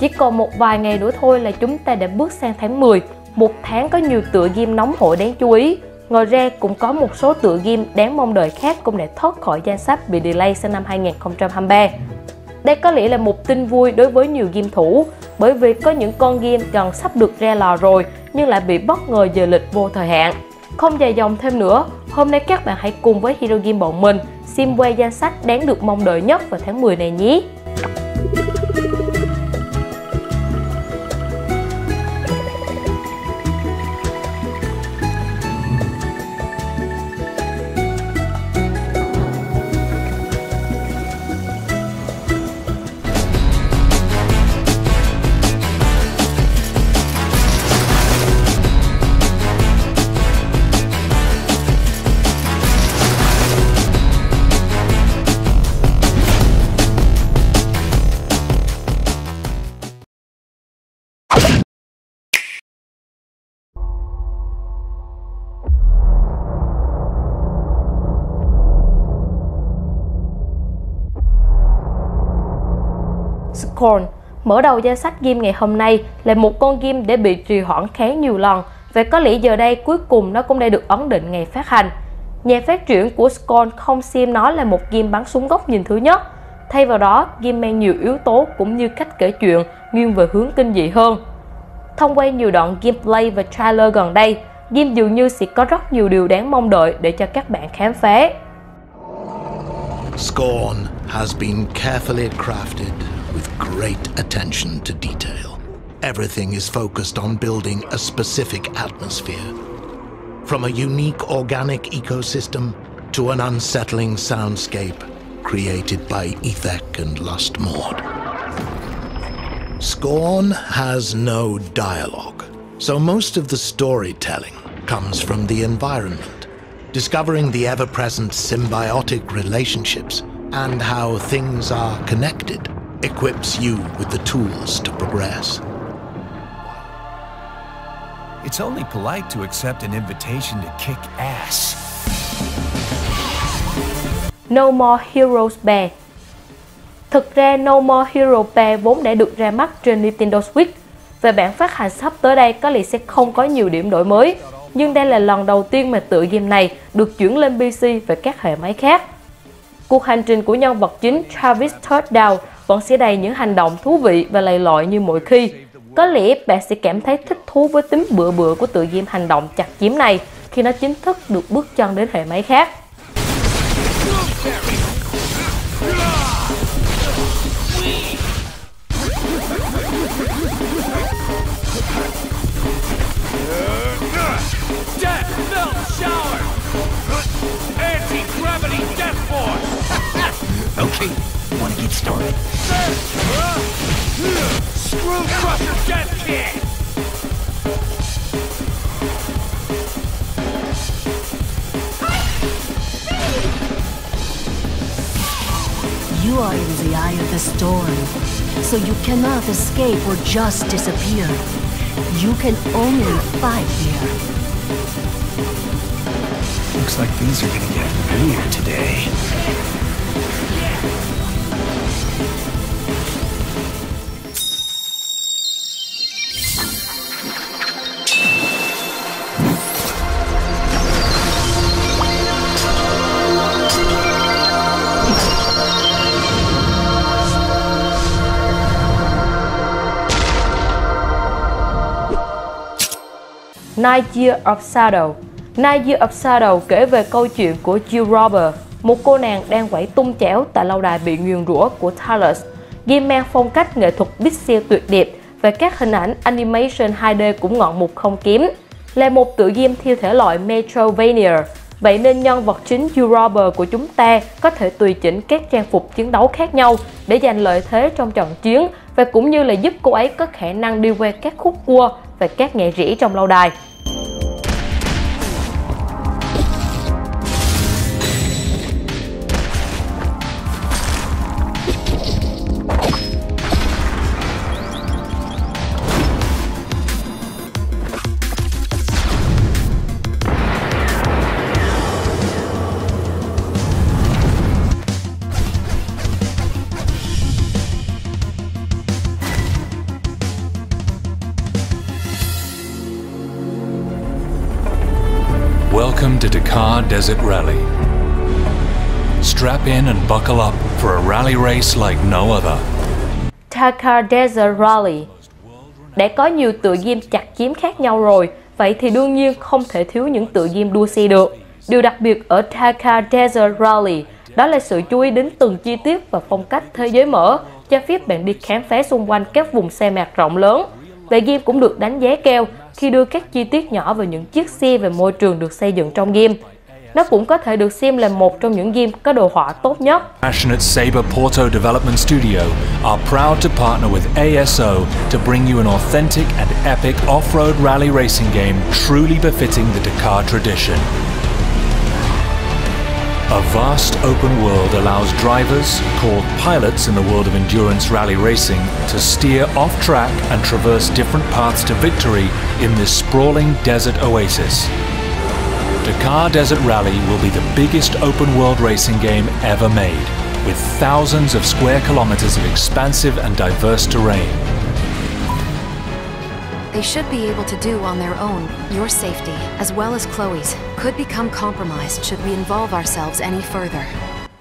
Chỉ còn một vài ngày nữa thôi là chúng ta đã bước sang tháng 10, một tháng có nhiều tựa game nóng hổi đáng chú ý. Ngoài ra cũng có một số tựa game đáng mong đợi khác cũng đã thoát khỏi danh sách bị delay sang năm 2023. Đây có lẽ là một tin vui đối với nhiều game thủ, bởi vì có những con game gần sắp được ra lò rồi nhưng lại bị bất ngờ giờ lịch vô thời hạn. Không dài dòng thêm nữa, hôm nay các bạn hãy cùng với Hero Game bọn mình xem qua danh sách đáng được mong đợi nhất vào tháng 10 này nhé. Scorn. Mở đầu danh sách game ngày hôm nay là một con game để bị trì hoãn khá nhiều lần và có lẽ giờ đây cuối cùng nó cũng đã được ấn định ngày phát hành. Nhà phát triển của Scorn không xem nó là một game bắn súng góc nhìn thứ nhất. Thay vào đó, game mang nhiều yếu tố cũng như cách kể chuyện nghiêng về hướng kinh dị hơn. Thông qua nhiều đoạn gameplay và trailer gần đây, game dường như sẽ có rất nhiều điều đáng mong đợi để cho các bạn khám phá. Scorn has been carefully crafted great attention to detail. Everything is focused on building a specific atmosphere. From a unique organic ecosystem to an unsettling soundscape created by Ethek and Lustmord. Scorn has no dialogue, so most of the storytelling comes from the environment, discovering the ever present symbiotic relationships and how things are connected equips you with the tools to progress. It's only polite to accept an invitation to kick ass. No More Heroes 3 Thực ra No More Hero 3 vốn đã được ra mắt trên Nintendo Switch và bản phát hành sắp tới đây có lẽ sẽ không có nhiều điểm đổi mới nhưng đây là lần đầu tiên mà tựa game này được chuyển lên PC và các hệ máy khác. Cuộc hành trình của nhân vật chính Travis Touchdown vẫn sẽ đầy những hành động thú vị và lầy lội như mọi khi. Có lẽ bạn sẽ cảm thấy thích thú với tính bựa bựa của tựa game hành động chặt chiếm này khi nó chính thức được bước chân đến hệ máy khác. Okay, wanna get started? Screw Crusher Death Kid! You are in the eye of the storm, so you cannot escape or just disappear. You can only fight here. Looks like things are gonna get weird today. Nine Year of Shadow Nine Year of Shadow kể về câu chuyện của Jill Robert, một cô nàng đang quẩy tung chéo tại lâu đài bị nguyền rủa của Talos. Game mang phong cách nghệ thuật pixel tuyệt đẹp và các hình ảnh animation 2D cũng ngọn mục không kém. Là một tựa game theo thể loại Metrovania, vậy nên nhân vật chính Jill Robert của chúng ta có thể tùy chỉnh các trang phục chiến đấu khác nhau để giành lợi thế trong trận chiến và cũng như là giúp cô ấy có khả năng đi qua các khúc cua và các nghệ rỉ trong lâu đài. Desert Rally. Strap in and buckle up for a rally race like no other. Dakar Desert Rally Đã có nhiều tựa game chặt chiếm khác nhau rồi, vậy thì đương nhiên không thể thiếu những tựa game đua xe được. Điều đặc biệt ở Dakar Desert Rally đó là sự chú ý đến từng chi tiết và phong cách thế giới mở, cho phép bạn đi khám phá xung quanh các vùng xe mạc rộng lớn. Và game cũng được đánh giá cao khi đưa các chi tiết nhỏ vào những chiếc xe và môi trường được xây dựng trong game. Nó cũng có thể được xem là một trong những game có đồ họa tốt nhất. Passionate Saber Porto Development Studio are proud to partner with ASO to bring you an authentic and epic off-road rally racing game truly befitting the Dakar tradition. A vast open world allows drivers, called pilots in the world of endurance rally racing, to steer off track and traverse different paths to victory in this sprawling desert oasis. Dakar Desert Rally will be the biggest open world racing game ever made, with thousands of square kilometers of expansive and diverse terrain. They should be able to do on their own. Your safety, as well as Chloe's, could become compromised should we involve ourselves any further.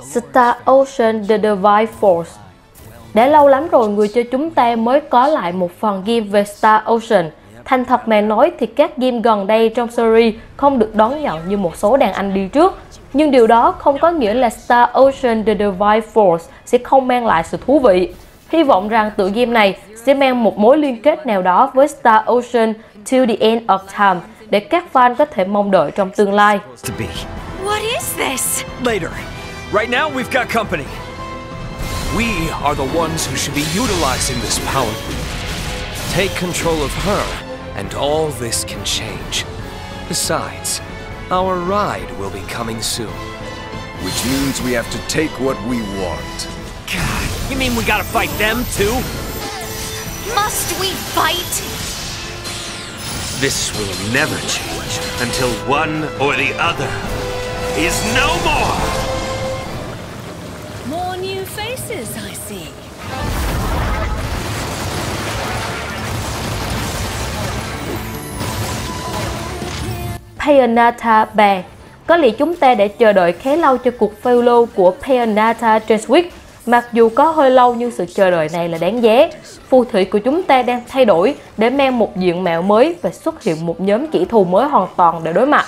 Star Ocean The Divine Force Đã lâu lắm rồi người chơi chúng ta mới có lại một phần game về Star Ocean. Thành thật mà nói thì các game gần đây trong series không được đón nhận như một số đàn anh đi trước. Nhưng điều đó không có nghĩa là Star Ocean The Divine Force sẽ không mang lại sự thú vị. Hy vọng rằng tựa game này sẽ mang một mối liên kết nào đó với Star Ocean Till the End of Time để các fan có thể mong đợi trong tương lai. What is this? Later. Right now, we've got company. We are the ones who should be utilizing this power. Take control of her, and all this can change. Besides, our ride will be coming soon. Which means we have to take what we want. God, you mean we gotta fight them too? Must we fight? This will never change until one or the other is no more! More Payonata 3 Có lẽ chúng ta đã chờ đợi khá lâu cho cuộc phiêu lưu của Payonata Transweek Mặc dù có hơi lâu nhưng sự chờ đợi này là đáng giá. Phù thủy của chúng ta đang thay đổi để mang một diện mạo mới và xuất hiện một nhóm kỹ thù mới hoàn toàn để đối mặt.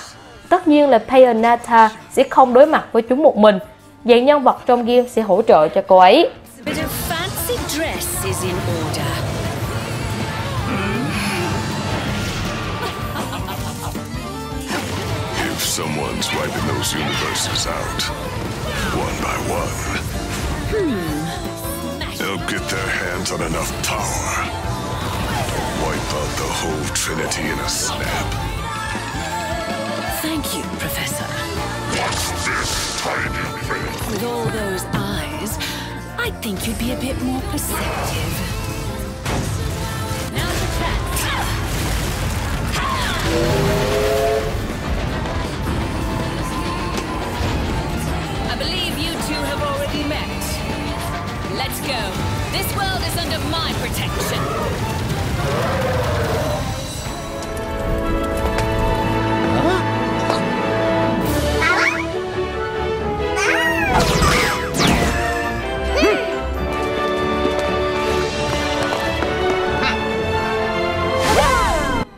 Tất nhiên là Payonata sẽ không đối mặt với chúng một mình. Dạng nhân vật trong game sẽ hỗ trợ cho cô ấy. But a fancy dress is in order. Someone's wiping those universes out, one by one, hmm. they'll get their hands on enough power to wipe out the whole Trinity in a snap. Thank you, Professor. What's this tiny thing? With all those eyes, I think you'd be a bit more perceptive. Go. This world is under my protection.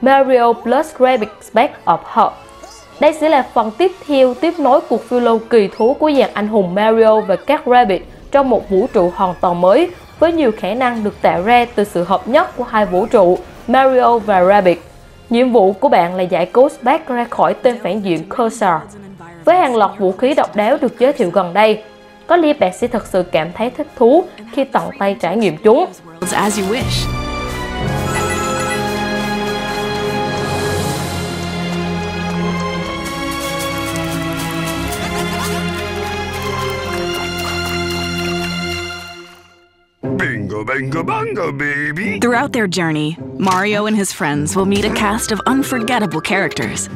Mario Plus Rabbids Back of Hope. Đây sẽ là phần tiếp theo tiếp nối cuộc phiêu lưu kỳ thú của dàn anh hùng Mario và các Rabbids trong một vũ trụ hoàn toàn mới với nhiều khả năng được tạo ra từ sự hợp nhất của hai vũ trụ Mario và Rabbit. Nhiệm vụ của bạn là giải cứu Spark ra khỏi tên phản diện Cursor. Với hàng loạt vũ khí độc đáo được giới thiệu gần đây, có lẽ bạn sẽ thật sự cảm thấy thích thú khi tận tay trải nghiệm chúng. Bingo, bingo, bongo, baby! Throughout their journey, Mario and his friends will meet a cast of unforgettable characters.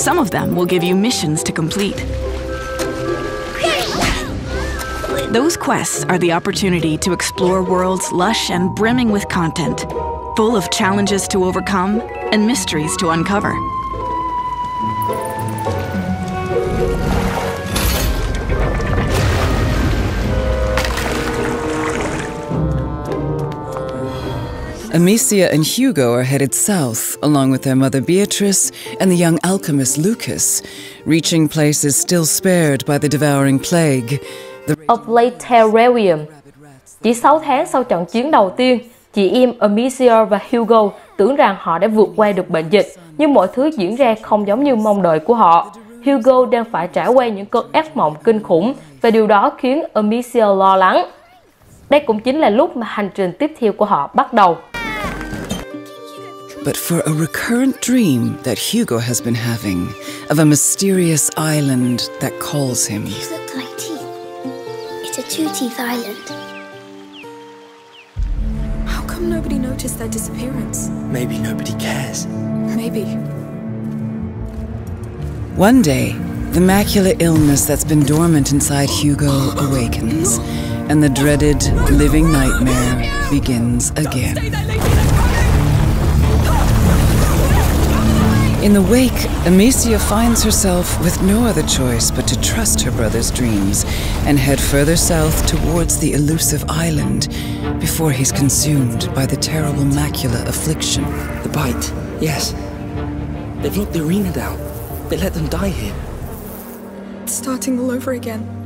Some of them will give you missions to complete. Those quests are the opportunity to explore worlds lush and brimming with content. full of challenges to overcome and mysteries to uncover. Amicia and Hugo are headed south, along with their mother Beatrice and the young alchemist Lucas, reaching places still spared by the devouring plague. The of late Terrarium. Chỉ 6 tháng sau trận chiến đầu tiên, chị em Amicia và Hugo tưởng rằng họ đã vượt qua được bệnh dịch, nhưng mọi thứ diễn ra không giống như mong đợi của họ. Hugo đang phải trải qua những cơn ác mộng kinh khủng và điều đó khiến Amicia lo lắng. Đây cũng chính là lúc mà hành trình tiếp theo của họ bắt đầu. But for a recurrent dream that Hugo has been having of a mysterious island that calls him. These look like teeth. It's a two-teeth island. How come nobody noticed their disappearance? Maybe nobody cares. Maybe. One day, the macular illness that's been dormant inside Hugo awakens, and the dreaded living nightmare begins again. In the wake, Amicia finds herself with no other choice but to trust her brother's dreams and head further south towards the elusive island before he's consumed by the terrible macula affliction. The bite, yes. They've locked the arena down. They let them die here. It's starting all over again.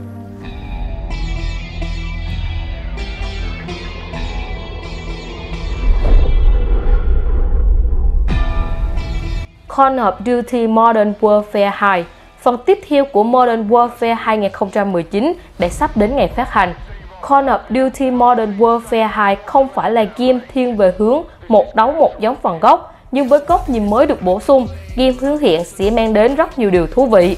Call of Duty Modern Warfare 2 Phần tiếp theo của Modern Warfare 2019 đã sắp đến ngày phát hành. Call of Duty Modern Warfare 2 không phải là game thiên về hướng một đấu một giống phần gốc, nhưng với góc nhìn mới được bổ sung, game hướng hiện sẽ mang đến rất nhiều điều thú vị.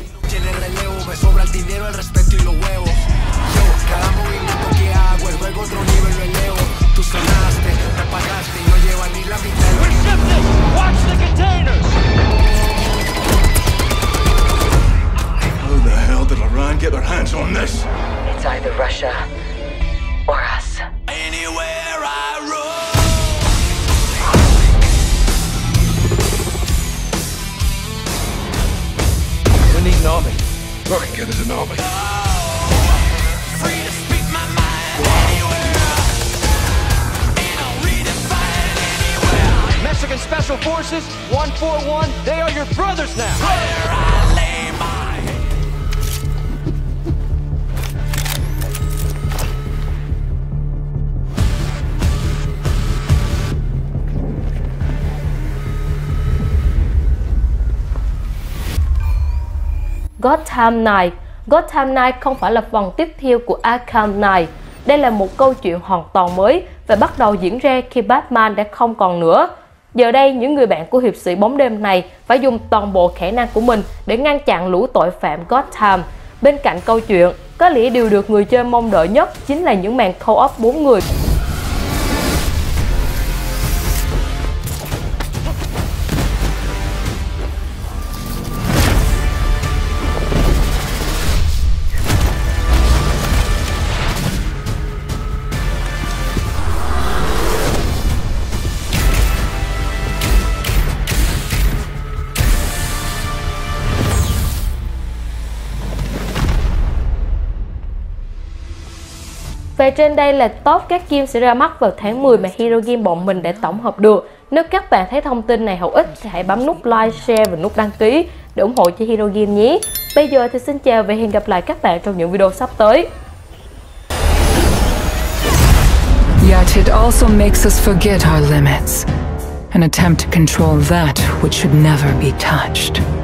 Get their hands on this? It's either Russia or us. Anywhere I roam. We need an army. Very good as an army. Mexican Special Forces, 141, they are your brothers now. Gotham Knight Gotham Knight không phải là phần tiếp theo của Arkham Knight. Đây là một câu chuyện hoàn toàn mới và bắt đầu diễn ra khi Batman đã không còn nữa. Giờ đây, những người bạn của hiệp sĩ bóng đêm này phải dùng toàn bộ khả năng của mình để ngăn chặn lũ tội phạm Gotham. Bên cạnh câu chuyện, có lẽ điều được người chơi mong đợi nhất chính là những màn co-op 4 người. Và trên đây là top các game sẽ ra mắt vào tháng 10 mà Hero Game bọn mình đã tổng hợp được. Nếu các bạn thấy thông tin này hữu ích thì hãy bấm nút like, share và nút đăng ký để ủng hộ cho Hero Game nhé. Bây giờ thì xin chào và hẹn gặp lại các bạn trong những video sắp tới. Yet it also makes us forget our limits and attempt to control that which should never be touched.